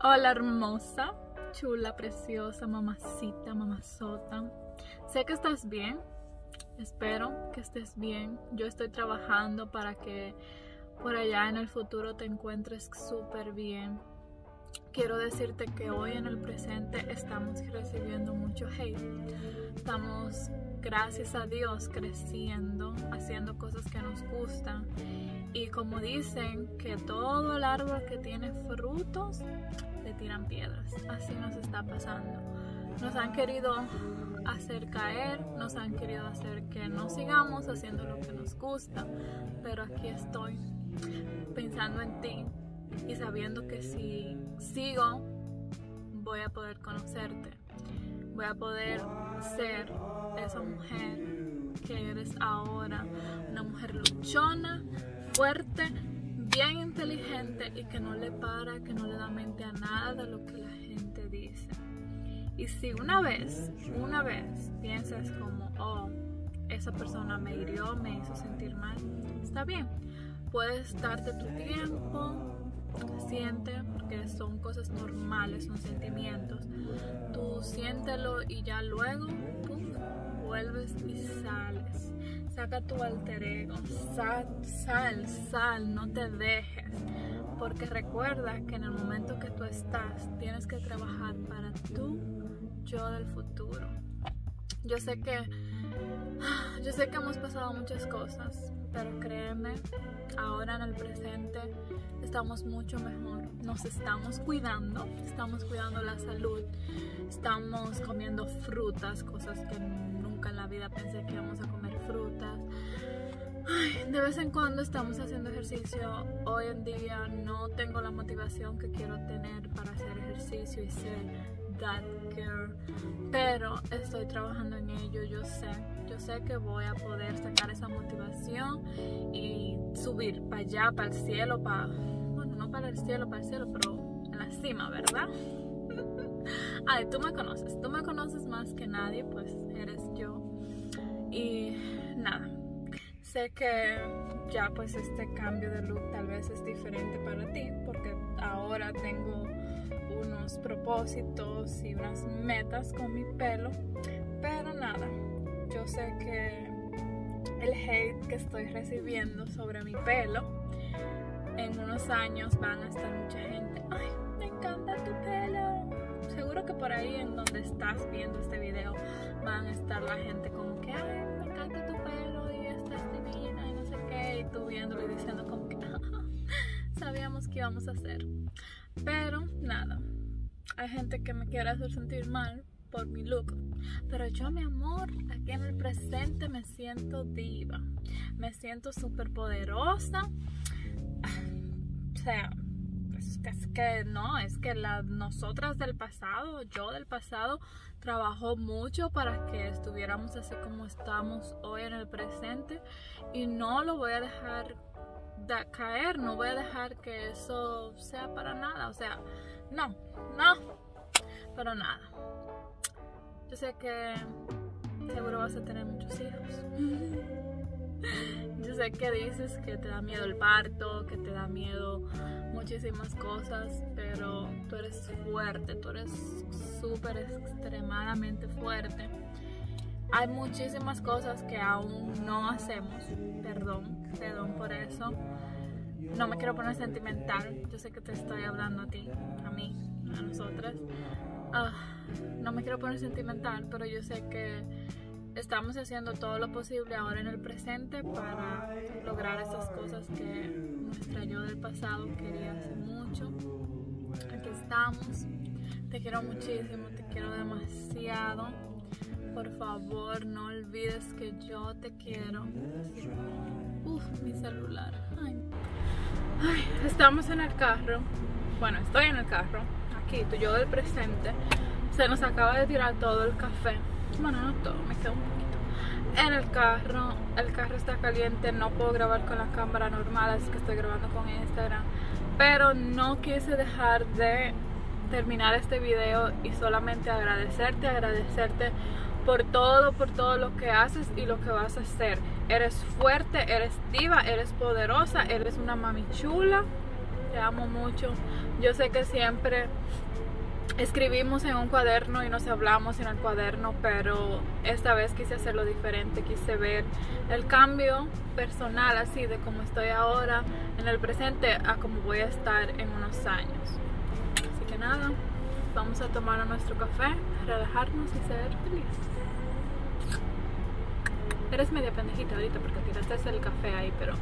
Hola hermosa, chula, preciosa, mamacita, mamazota. Sé que estás bien, espero que estés bien. Yo estoy trabajando para que por allá en el futuro te encuentres súper bien. Quiero decirte que hoy en el presente estamos recibiendo mucho hate. Estamos, gracias a Dios, creciendo, haciendo cosas que nos gustan. Y como dicen que todo el árbol que tiene frutos le tiran piedras. Así nos está pasando. Nos han querido hacer caer, nos han querido hacer que no sigamos haciendo lo que nos gusta. Pero aquí estoy pensando en ti y sabiendo que si sigo voy a poder conocerte, voy a poder ser esa mujer que eres ahora, una mujer luchona, fuerte, bien inteligente y que no le para, que no le da mente a nada lo que la gente dice. Y si una vez, una vez piensas como, oh, esa persona me hirió, me hizo sentir mal, está bien. Puedes darte tu tiempo, siente, porque son cosas normales, son sentimientos. Tú siéntelo y ya luego pum, vuelves y sales. Saca tu alter ego, sal, sal, sal, no te dejes. Porque recuerda que en el momento que tú estás, tienes que trabajar para tu yo del futuro. Yo sé que yo sé que hemos pasado muchas cosas, pero créeme, ahora en el presente estamos mucho mejor. Nos estamos cuidando, estamos cuidando la salud, estamos comiendo frutas, cosas que nunca en la vida pensé que íbamos a comer frutas. de vez en cuando estamos haciendo ejercicio. Hoy en día no tengo la motivación que quiero tener para hacer ejercicio y ser that girl. Pero estoy trabajando en ello, yo sé. Yo sé que voy a poder sacar esa motivación y subir para allá, para el cielo, para. Bueno, no para el cielo, para el cielo, pero en la cima, ¿verdad? Ay, tú me conoces, tú me conoces más que nadie, pues eres yo. Y nada, sé que ya pues este cambio de look tal vez es diferente para ti, porque ahora tengo propósitos y unas metas con mi pelo, pero nada, yo sé que el hate que estoy recibiendo sobre mi pelo, en unos años van a estar mucha gente, ay, me encanta tu pelo. Seguro que por ahí en donde estás viendo este video van a estar la gente como que, ay, me encanta tu pelo y estás divina y no sé qué, y tú viéndolo y diciendo como que, sabíamos que íbamos a hacer. Pero nada, hay gente que me quiere hacer sentir mal por mi look. Pero yo, mi amor, aquí en el presente me siento diva. Me siento súper poderosa. O sea, es que no, es que las nosotras del pasado, yo del pasado, trabajó mucho para que estuviéramos así como estamos hoy en el presente. Y no lo voy a dejar caer, no voy a dejar que eso sea para nada, o sea, no, no, pero nada. Yo sé que seguro vas a tener muchos hijos. Yo sé que dices que te da miedo el parto, que te da miedo muchísimas cosas, pero tú eres fuerte, tú eres súper extremadamente fuerte. Hay muchísimas cosas que aún no hacemos, perdón, perdón por eso no me quiero poner sentimental. Yo sé que te estoy hablando a ti, a mí, a nosotras. Ah, no me quiero poner sentimental, pero yo sé que estamos haciendo todo lo posible ahora en el presente para lograr esas cosas que nuestra yo del pasado quería hace mucho. Aquí estamos. Te quiero muchísimo, te quiero demasiado. Por favor, no olvides que yo te quiero. Uf, mi celular. Estamos en el carro. Bueno, estoy en el carro. Aquí, tú yo del presente. Se nos acaba de tirar todo el café. Bueno, no todo, me queda un poquito. En el carro, el carro está caliente. No puedo grabar con la cámara normal, así que estoy grabando con Instagram. Pero no quise dejar de terminar este video y solamente agradecerte, agradecerte por todo, por todo lo que haces y lo que vas a hacer. Eres fuerte, eres diva, eres poderosa, eres una mami chula. te amo mucho. Yo sé que siempre escribimos en un cuaderno y nos hablamos en el cuaderno, pero esta vez quise hacerlo diferente, quise ver el cambio personal así de cómo estoy ahora en el presente a cómo voy a estar en unos años. Así que nada, vamos a tomar nuestro café, relajarnos y ser felices. Eres media pendejita ahorita porque tiraste el café ahí, pero...